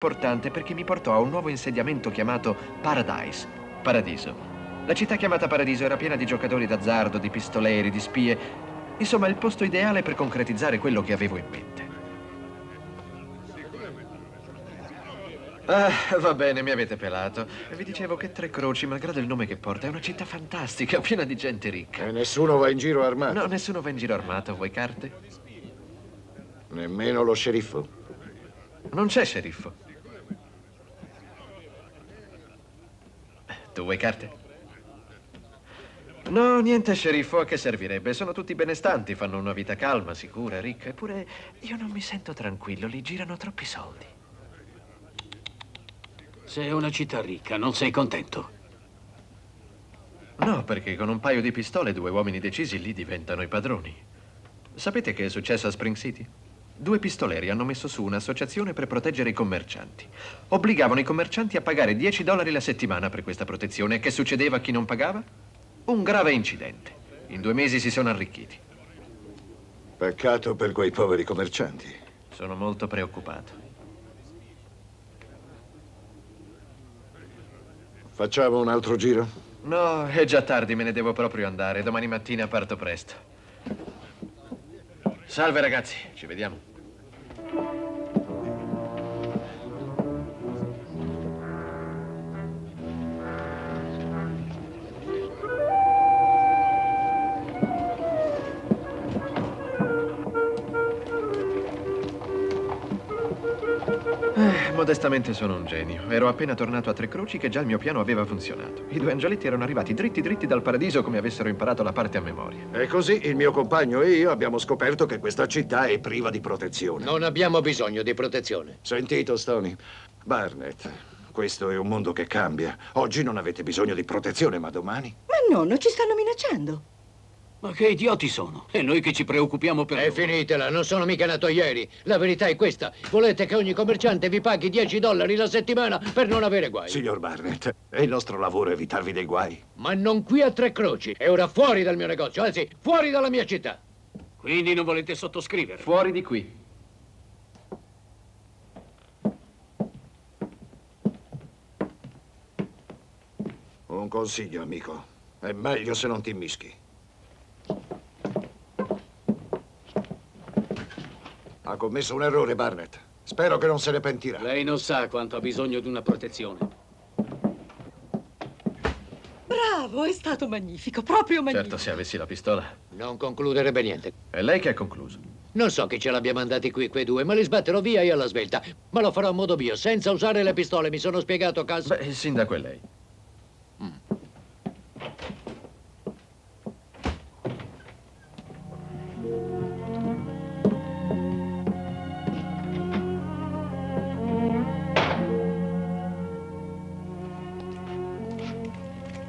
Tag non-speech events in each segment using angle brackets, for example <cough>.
importante perché mi portò a un nuovo insediamento chiamato Paradise, Paradiso. La città chiamata Paradiso era piena di giocatori d'azzardo, di pistoleri, di spie. Insomma, il posto ideale per concretizzare quello che avevo in mente. Ah, va bene, mi avete pelato. Vi dicevo che Tre Croci, malgrado il nome che porta, è una città fantastica, <laughs> piena di gente ricca. E nessuno va in giro armato? No, nessuno va in giro armato. Vuoi carte? Nemmeno lo sceriffo? Non c'è sceriffo. Tu vuoi carte? No, niente sceriffo, a che servirebbe? Sono tutti benestanti, fanno una vita calma, sicura, ricca. Eppure io non mi sento tranquillo, li girano troppi soldi. Sei una città ricca, non sei contento? No, perché con un paio di pistole due uomini decisi lì diventano i padroni. Sapete che è successo a Spring City? Due pistoleri hanno messo su un'associazione per proteggere i commercianti. Obbligavano i commercianti a pagare 10 dollari la settimana per questa protezione. E che succedeva a chi non pagava? Un grave incidente. In due mesi si sono arricchiti. Peccato per quei poveri commercianti. Sono molto preoccupato. Facciamo un altro giro? No, è già tardi, me ne devo proprio andare. Domani mattina parto presto. Salve ragazzi, ci vediamo. Modestamente sono un genio. Ero appena tornato a Tre Croci che già il mio piano aveva funzionato. I due angioletti erano arrivati dritti dritti dal paradiso come avessero imparato la parte a memoria. E così il mio compagno e io abbiamo scoperto che questa città è priva di protezione. Non abbiamo bisogno di protezione. Sentito, Stony? Barnett, questo è un mondo che cambia. Oggi non avete bisogno di protezione, ma domani? Ma nonno, ci stanno minacciando. Ma che idioti sono? E noi che ci preoccupiamo per... E loro? finitela, non sono mica nato ieri. La verità è questa. Volete che ogni commerciante vi paghi 10 dollari la settimana per non avere guai? Signor Barnett, è il nostro lavoro evitarvi dei guai. Ma non qui a Tre Croci. E ora fuori dal mio negozio, anzi, fuori dalla mia città. Quindi non volete sottoscrivere? Fuori di qui. Un consiglio, amico. È meglio se non ti immischi. Ha commesso un errore, Barnett. Spero che non se ne pentirà. Lei non sa quanto ha bisogno di una protezione. Bravo, è stato magnifico, proprio magnifico. Certo, se avessi la pistola. Non concluderebbe niente. È lei che ha concluso. Non so che ce l'abbia mandati qui quei due, ma li sbatterò via io alla svelta. Ma lo farò a modo mio, senza usare le pistole. Mi sono spiegato, Cas? Beh, il sindaco è lei.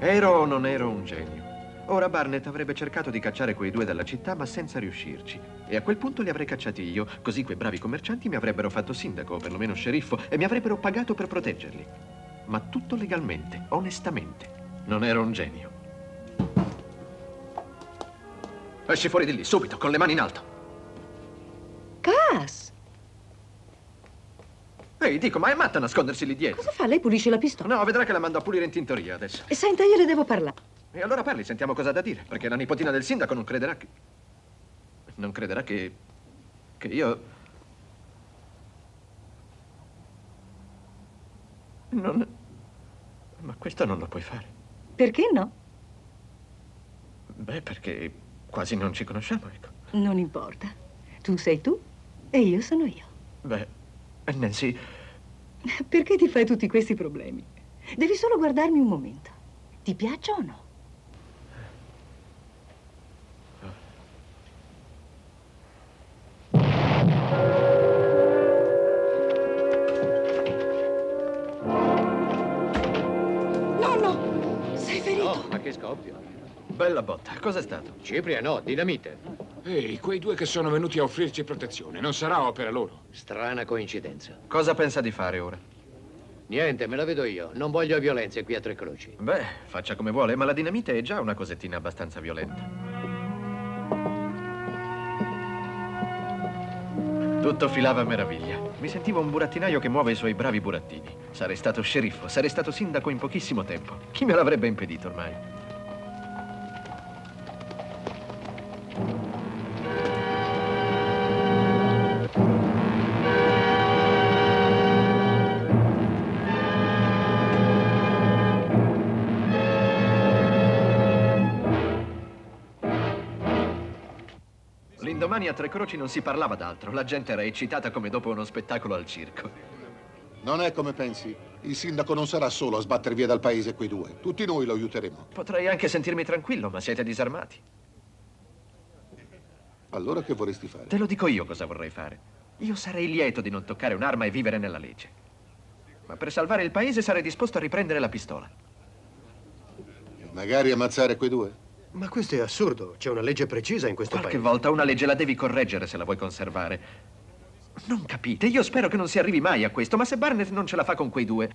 Ero o non ero un genio? Ora Barnett avrebbe cercato di cacciare quei due dalla città, ma senza riuscirci. E a quel punto li avrei cacciati io, così quei bravi commercianti mi avrebbero fatto sindaco, o perlomeno sceriffo, e mi avrebbero pagato per proteggerli. Ma tutto legalmente, onestamente. Non ero un genio. Esci fuori di lì, subito, con le mani in alto. Dico, ma è matta nascondersi lì dietro? cosa fa? Lei pulisce la pistola. No, vedrà che la mando a pulire in tintoria adesso. E senta, io le devo parlare. E allora parli, sentiamo cosa ha da dire, perché la nipotina del sindaco non crederà che... Non crederà che... che io... Non... Ma questo non lo puoi fare. Perché no? Beh, perché quasi non ci conosciamo, ecco. Non importa. Tu sei tu e io sono io. Beh, Nancy, Perché ti fai tutti questi problemi? Devi solo guardarmi un momento. Ti piaccio o no? Nonno, sei ferito? No, ma che scoppio. bella botta. Cos'è stato? Cipria, no, dinamite. Ehi, quei due che sono venuti a offrirci protezione, non sarà opera loro? Strana coincidenza. Cosa pensa di fare ora? Niente, me la vedo io. Non voglio violenze qui a Tre Croci. Beh, faccia come vuole, ma la dinamite è già una cosettina abbastanza violenta. Tutto filava a meraviglia. Mi sentivo un burattinaio che muove i suoi bravi burattini. Sarei stato sceriffo, sarei stato sindaco in pochissimo tempo. Chi me l'avrebbe impedito ormai? A Tre Croci non si parlava d'altro. La gente era eccitata come dopo uno spettacolo al circo. Non è come pensi. Il sindaco non sarà solo a sbattere via dal paese quei due. Tutti noi lo aiuteremo. Potrei anche sentirmi tranquillo, ma siete disarmati. Allora che vorresti fare? Te lo dico io cosa vorrei fare. Io sarei lieto di non toccare un'arma e vivere nella legge. Ma per salvare il paese sarei disposto a riprendere la pistola. Magari ammazzare quei due? Ma questo è assurdo. C'è una legge precisa in questo Qualche paese. volta una legge la devi correggere se la vuoi conservare. Non capite? Io spero che non si arrivi mai a questo, ma se Barnett non ce la fa con quei due...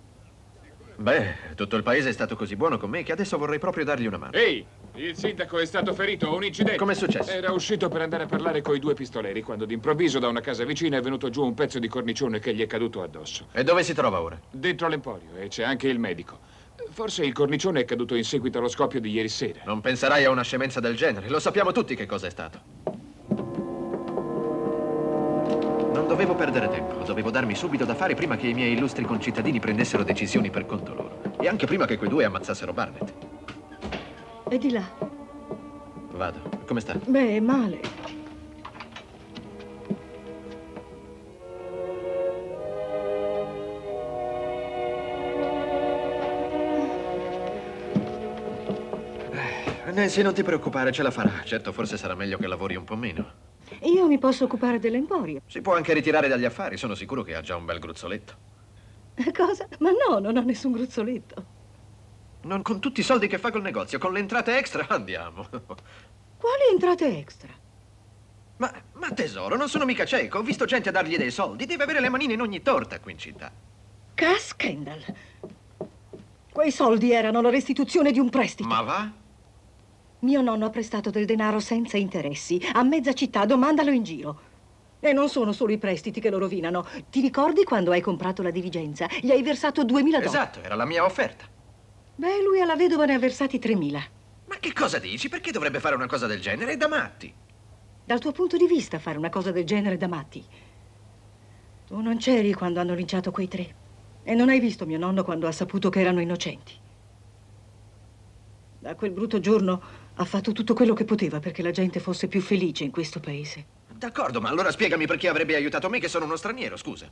Beh, tutto il paese è stato così buono con me che adesso vorrei proprio dargli una mano. Ehi, il sindaco è stato ferito, un incidente. Com'è successo? Era uscito per andare a parlare coi due pistoleri quando d'improvviso da una casa vicina è venuto giù un pezzo di cornicione che gli è caduto addosso. E dove si trova ora? Dentro l'emporio e c'è anche il medico. Forse il cornicione è caduto in seguito allo scoppio di ieri sera. Non penserai a una scemenza del genere. Lo sappiamo tutti che cosa è stato. Non dovevo perdere tempo. Dovevo darmi subito da fare prima che i miei illustri concittadini prendessero decisioni per conto loro. E anche prima che quei due ammazzassero Barnett. È di là. Vado. Come sta? Beh, è male. Nancy, non ti preoccupare, ce la farà. Certo, forse sarà meglio che lavori un po' meno. Io mi posso occupare dell'emporio. Si può anche ritirare dagli affari, sono sicuro che ha già un bel gruzzoletto. Cosa? Ma no, non ho nessun gruzzoletto. Non con tutti i soldi che fa col negozio, con le entrate extra <laughs> andiamo. Quali entrate extra? Ma, ma tesoro, non sono mica cieco. Ho visto gente a dargli dei soldi. Deve avere le manine in ogni torta qui in città. Cass Kendall. Quei soldi erano la restituzione di un prestito. Ma va? Mio nonno ha prestato del denaro senza interessi a mezza città, domandalo in giro. E non sono solo i prestiti che lo rovinano. Ti ricordi quando hai comprato la diligenza? Gli hai versato 2000 dollari. Esatto, era la mia offerta. Beh, lui alla vedova ne ha versati 3000. Ma che cosa dici? Perché dovrebbe fare una cosa del genere? È da matti. Dal tuo punto di vista fare una cosa del genere da matti. Tu non c'eri quando hanno linciato quei tre. E non hai visto mio nonno quando ha saputo che erano innocenti. Da quel brutto giorno ha fatto tutto quello che poteva perché la gente fosse più felice in questo paese. D'accordo, ma allora spiegami perché avrebbe aiutato me che sono uno straniero, scusa.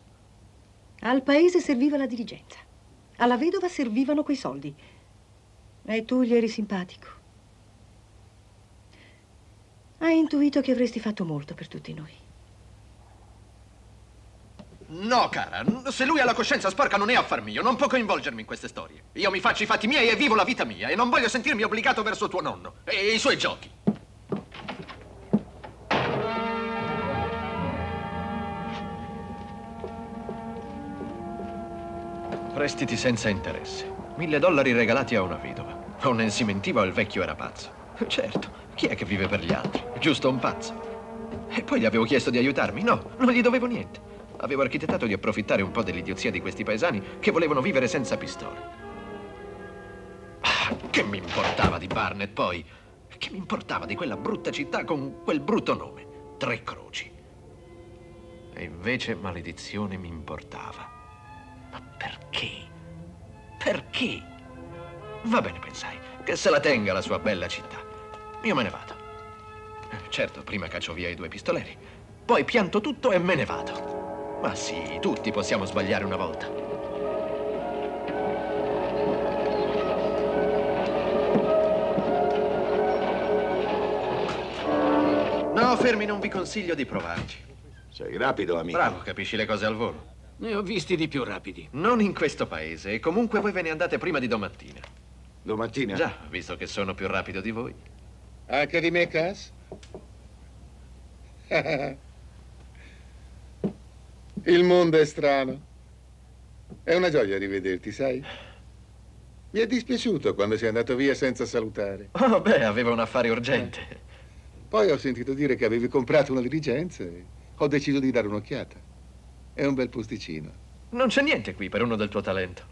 Al paese serviva la diligenza. Alla vedova servivano quei soldi. E tu gli eri simpatico. Hai intuito che avresti fatto molto per tutti noi. No, cara, se lui ha la coscienza sporca non è affar mio, non può coinvolgermi in queste storie. Io mi faccio i fatti miei e vivo la vita mia e non voglio sentirmi obbligato verso tuo nonno e i suoi giochi. Prestiti senza interesse. Mille dollari regalati a una vedova. O Nancy mentiva o il vecchio era pazzo. Certo, chi è che vive per gli altri? Giusto un pazzo. E poi gli avevo chiesto di aiutarmi. No, non gli dovevo niente. Avevo architettato di approfittare un po' dell'idiozia di questi paesani che volevano vivere senza pistole. Ah, che mi importava di Barnett poi? Che mi importava di quella brutta città con quel brutto nome? Tre Croci. E invece, maledizione, mi importava. Ma perché? Perché? Va bene, pensai, che se la tenga la sua bella città. Io me ne vado. Certo, prima caccio via i due pistoleri, poi pianto tutto e me ne vado. Ma sì, tutti possiamo sbagliare una volta. No, fermi, non vi consiglio di provarci. Sei rapido, amico. Bravo, capisci le cose al volo. Ne ho visti di più rapidi. Non in questo paese, e comunque voi ve ne andate prima di domattina. Domattina? Già, visto che sono più rapido di voi. Anche di me, Cass? <laughs> Il mondo è strano. È una gioia rivederti, sai? Mi è dispiaciuto quando sei andato via senza salutare. Oh, beh, aveva un affare urgente. Poi ho sentito dire che avevi comprato una diligenza. e Ho deciso di dare un'occhiata. È un bel posticino. Non c'è niente qui per uno del tuo talento.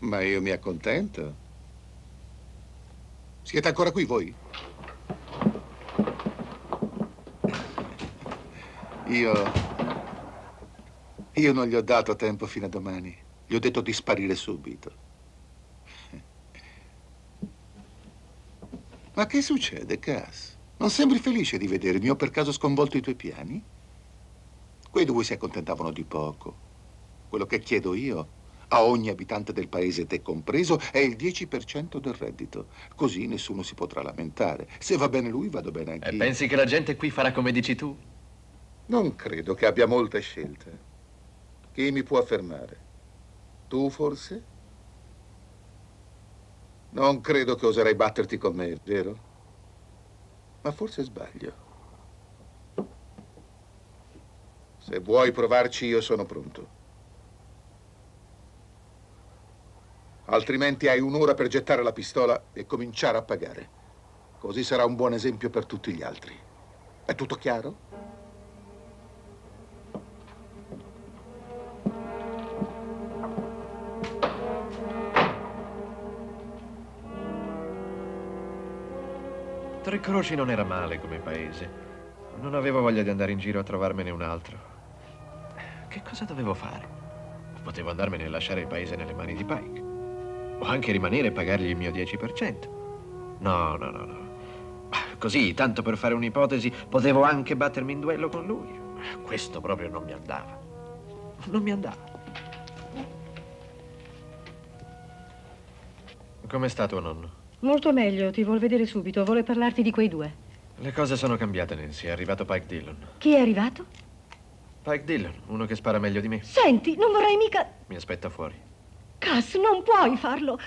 Ma io mi accontento. Siete ancora qui voi? Io... Io non gli ho dato tempo fino a domani. Gli ho detto di sparire subito. Ma che succede, Cass? Non sembri felice di vedermi o per caso sconvolto i tuoi piani? Quei due si accontentavano di poco. Quello che chiedo io a ogni abitante del paese, te compreso, è il 10% del reddito. Così nessuno si potrà lamentare. Se va bene lui, vado bene anche E io. pensi che la gente qui farà come dici tu? Non credo che abbia molte scelte. Chi mi può affermare? Tu forse? Non credo che oserai batterti con me, vero? Ma forse sbaglio. Se vuoi provarci, io sono pronto. Altrimenti hai un'ora per gettare la pistola e cominciare a pagare. Così sarà un buon esempio per tutti gli altri. È tutto chiaro? Tre Croci non era male come paese. Non avevo voglia di andare in giro a trovarmene un altro. Che cosa dovevo fare? Potevo andarmene e lasciare il paese nelle mani di Pike. O anche rimanere e pagargli il mio 10%. No, no, no, no. Così, tanto per fare un'ipotesi, potevo anche battermi in duello con lui. Questo proprio non mi andava. Non mi andava. Com'è stato nonno? Molto meglio, ti vuol vedere subito. Vuole parlarti di quei due. Le cose sono cambiate, Nancy. È arrivato Pike Dillon. Chi è arrivato? Pike Dillon, uno che spara meglio di me. Senti, non vorrei mica... Mi aspetta fuori. Cass, non puoi farlo.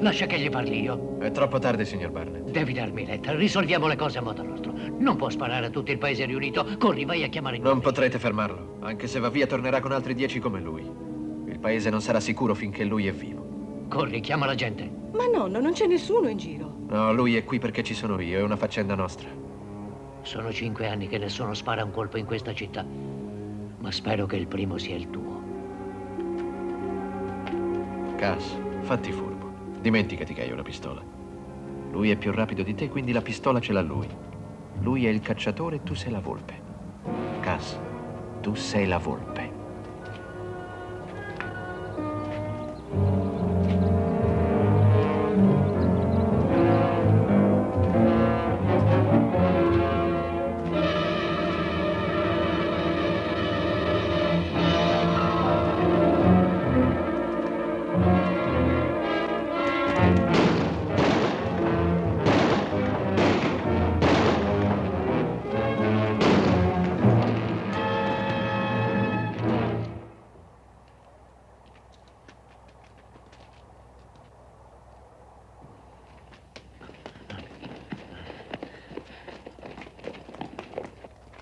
Lascia che gli parli io. È troppo tardi, signor Barnett. Devi darmi retta, risolviamo le cose a modo nostro. Non può sparare a tutto il paese riunito. Corri, vai a chiamare i Non potrete fermarlo. Anche se va via, tornerà con altri dieci come lui. Il paese non sarà sicuro finché lui è vivo. Corri, chiama la gente. Ma nonno, non c'è nessuno in giro. No, lui è qui perché ci sono io. È una faccenda nostra. Sono cinque anni che nessuno spara un colpo in questa città. Ma spero che il primo sia il tuo. Cass, fatti furbo. Dimenticati che hai una pistola. Lui è più rapido di te, quindi la pistola ce l'ha lui. Lui è il cacciatore tu sei la volpe. Cass, tu sei la volpe.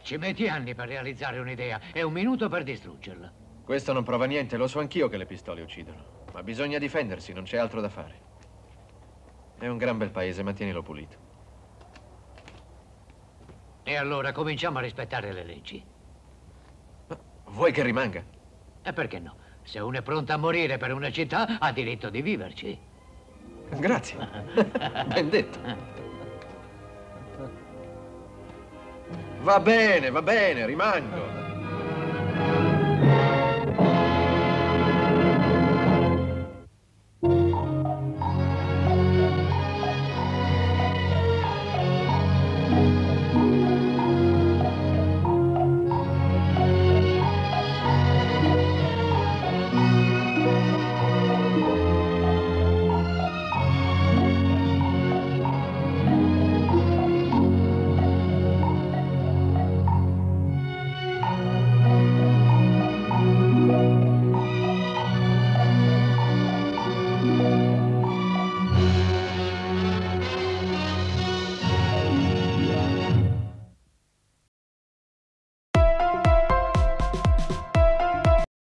Ci metti anni per realizzare un'idea e un minuto per distruggerla. Questo non prova niente, lo so anch'io che le pistole uccidono. Ma bisogna difendersi, non c'è altro da fare. È un gran bel paese, mantienilo pulito. E allora cominciamo a rispettare le leggi. Vuoi che rimanga? E perché no? Se uno è pronto a morire per una città, ha diritto di viverci. Grazie. <laughs> ben detto. Va bene, va bene, rimango.